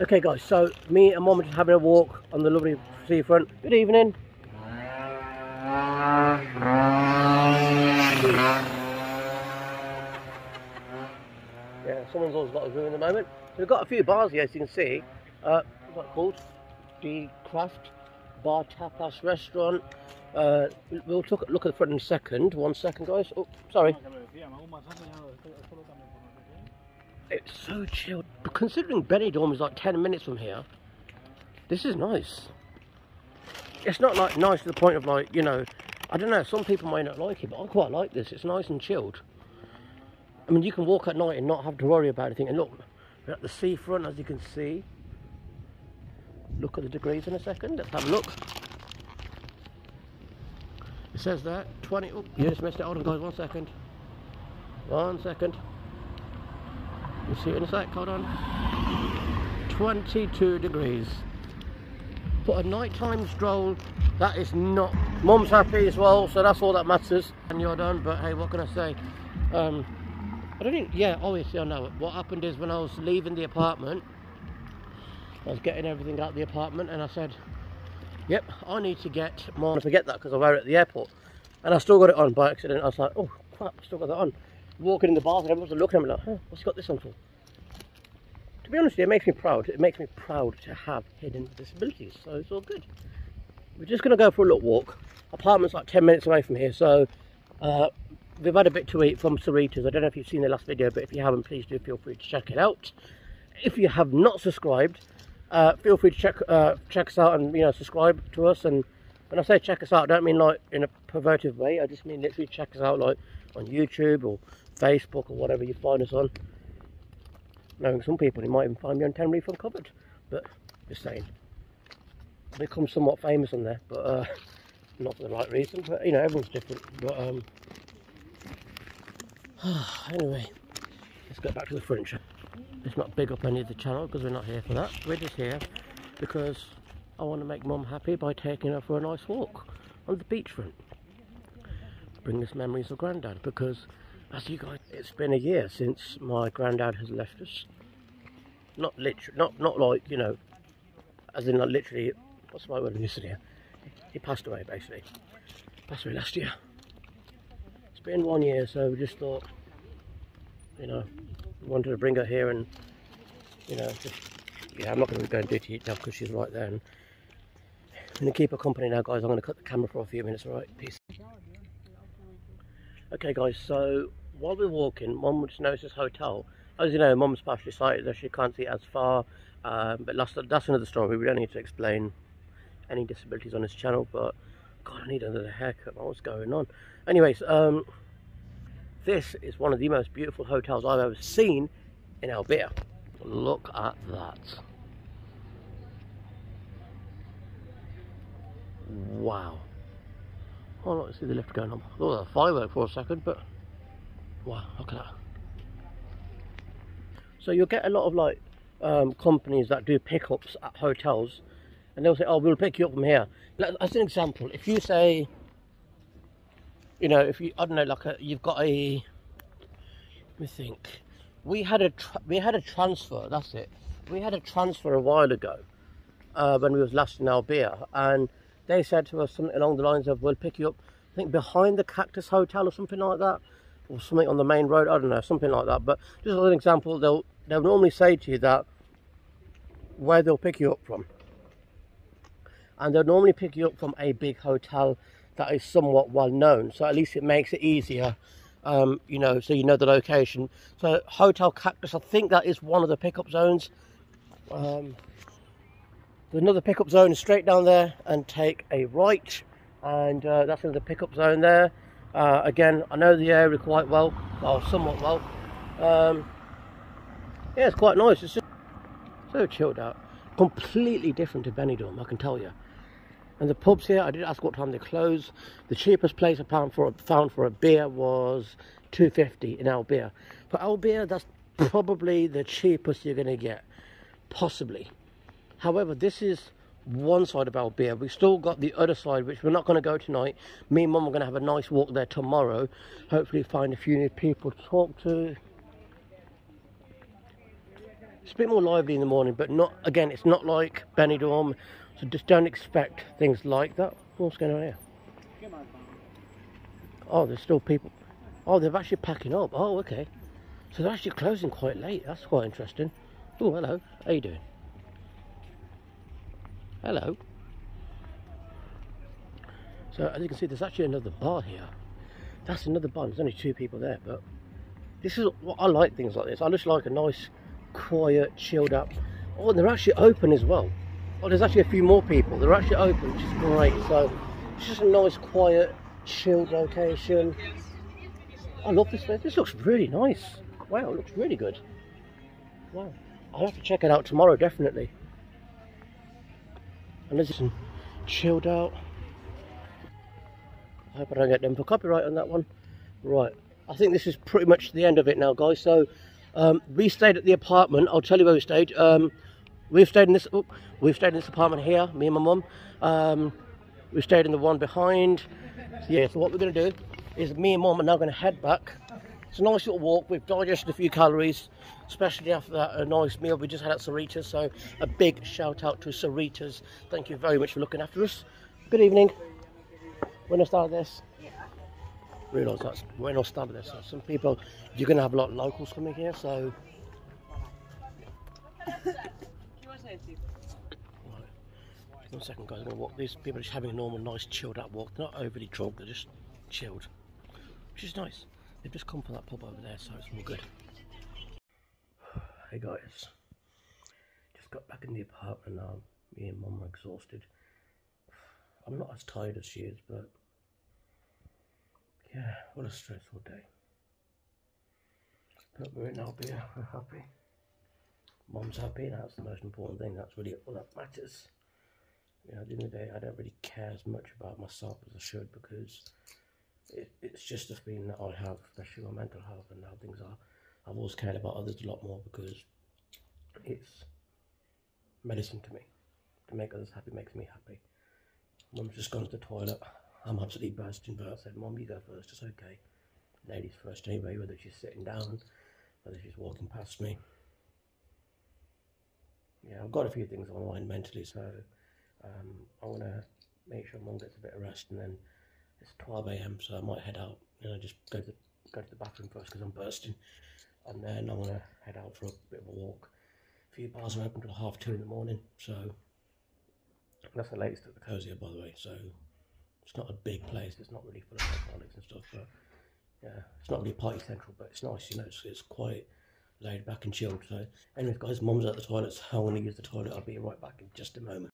Okay guys, so me and Mom are just having a walk on the lovely seafront. Good evening. Yeah, someone's always got a room in the moment. So we've got a few bars here as you can see. Uh, what's that called? The Craft Bar Tapas Restaurant. Uh, we'll look, look at the front in a second. One second guys. Oh, sorry. It's so chilled. But considering Benidorm is like 10 minutes from here, this is nice. It's not like nice to the point of like, you know, I don't know, some people may not like it, but I quite like this. It's nice and chilled. I mean, you can walk at night and not have to worry about anything. And look, we're at the seafront, as you can see. Look at the degrees in a second. Let's have a look. It says that 20. Oh, you just missed it. Hold on, guys. One second. One second. You'll see it in a sec. Hold on. 22 degrees. For a nighttime stroll, that is not. Mum's happy as well, so that's all that matters. And you're done. But hey, what can I say? Um, I don't think. Yeah, obviously I know it. What happened is when I was leaving the apartment, I was getting everything out of the apartment, and I said, "Yep, I need to get more." I forget that because I wear it at the airport, and I still got it on by accident. I was like, "Oh crap, still got that on." Walking in the bathroom, everyone's looking at me like, "Huh, what's he got this on for?" To be honest, it makes me proud. It makes me proud to have hidden disabilities, so it's all good. We're just going to go for a little walk. Apartment's like 10 minutes away from here, so uh, we've had a bit to eat from Cerritos. I don't know if you've seen the last video, but if you haven't, please do feel free to check it out. If you have not subscribed, uh, feel free to check uh, check us out and you know subscribe to us. And when I say check us out, I don't mean like in a perverted way. I just mean literally check us out like on YouTube or Facebook or whatever you find us on. Knowing some people, you might even find me on Tenerife Uncovered. But just saying, I've become somewhat famous on there, but uh, not for the right reason. But you know, everyone's different. But um, anyway, let's get back to the furniture. Let's not big up any of the channel because we're not here for that. We're just here because I want to make mum happy by taking her for a nice walk on the beachfront. Bring us memories of granddad because as you guys it's been a year since my granddad has left us. Not literally not not like, you know, as in like literally what's my word here? He passed away basically. Passed away last year. It's been one year so we just thought you know wanted to bring her here and you know just yeah I'm not going to go and do it to now because she's right there and I'm going to keep her company now guys I'm going to cut the camera for a few minutes alright peace okay guys so while we're walking mum just noticed this hotel as you know mum's partially sighted so she can't see as far um, but that's, that's another story we don't need to explain any disabilities on this channel but god I need another haircut what's going on anyways um this is one of the most beautiful hotels I've ever seen in Albir. Look at that. Wow. Oh, look, see the lift going on. Oh, a firework for a second, but wow, look at that. So you'll get a lot of like um, companies that do pickups at hotels and they'll say, oh, we'll pick you up from here. As an example, if you say, you know, if you, I don't know, like a, you've got a, let me think, we had a, we had a transfer, that's it. We had a transfer a while ago uh, when we was last in Albir and they said to us something along the lines of, we'll pick you up, I think behind the Cactus Hotel or something like that, or something on the main road, I don't know, something like that. But just as an example, they'll, they'll normally say to you that where they'll pick you up from. And they'll normally pick you up from a big hotel that is somewhat well known so at least it makes it easier um, you know so you know the location. So hotel cactus i think that is one of the pickup zones. Um, there's another pickup zone straight down there and take a right. And uh, that's another pickup zone there uh, again i know the area quite well well somewhat well um, yeah it's quite nice it's just so chilled out completely different to benidorm i can tell you and the pubs here, I did ask what time they close. The cheapest place I found for a, found for a beer was 250 in Albir. But Albir, that's probably the cheapest you're going to get, possibly. However, this is one side of Albir. We've still got the other side, which we're not going to go tonight. Me and Mum are going to have a nice walk there tomorrow. Hopefully find a few new people to talk to. It's a bit more lively in the morning, but not again. It's not like Benidorm, so just don't expect things like that. What's going on here? Oh, there's still people. Oh, they're actually packing up. Oh, okay. So they're actually closing quite late. That's quite interesting. Oh, hello. How you doing? Hello. So as you can see, there's actually another bar here. That's another bar. There's only two people there, but this is what I like things like this. I just like a nice, quiet, chilled up. Oh, and they're actually open as well. Oh, there's actually a few more people. They're actually open, which is great. So it's just a nice, quiet, chilled location. I love this place. This looks really nice. Wow, it looks really good. Wow. I'll have to check it out tomorrow, definitely. And this is chilled out. I hope I don't get them for copyright on that one. Right. I think this is pretty much the end of it now, guys. So um, we stayed at the apartment. I'll tell you where we stayed. Um, we've stayed in this. Oh, we've stayed in this apartment here. Me and my mum. Um, we stayed in the one behind. Yeah. So what we're going to do is me and mum are now going to head back. It's a nice little walk. We've digested a few calories, especially after that a nice meal we just had at Sarita's. So a big shout out to Sarita's. Thank you very much for looking after us. Good evening. When I started this realise that's when I started this. So some people, you're going to have a lot of locals coming here, so. One second, guys. I'm going to walk. These people are just having a normal, nice, chilled out walk. They're not overly drunk. They're just chilled, which is nice. They've just come from that pub over there, so it's all good. Hey guys, just got back in the apartment now. Me and Mum are exhausted. I'm not as tired as she is, but yeah, what a stressful day. But we're in Albir, we're happy. Mom's happy, that's the most important thing, that's really all that matters. You know, at the end of the day, I don't really care as much about myself as I should because it, it's just a feeling that I have, especially my mental health and how things are. I've always cared about others a lot more because it's medicine to me. To make others happy makes me happy. Mum's just gone to the toilet. I'm absolutely bursting, but I said, Mum, you go first, it's okay. Ladies first anyway, whether she's sitting down, whether she's walking past me. Yeah, I've got a few things on my mind mentally, so um, I want to make sure Mum gets a bit of rest, and then it's 12 a.m., so I might head out, you know, just go to, go to the bathroom first because I'm bursting, and then I'm to head out for a bit of a walk. A few bars are open till half two in the morning, so that's the latest at the Cozier, by the way, so it's not a big place. It's not really full of alcoholics and stuff, but yeah, it's not really party central, but it's nice. You know, it's, it's quite laid back and chilled. So, anyway, guys, mum's at the toilet, so I'm to use the toilet. I'll be right back in just a moment.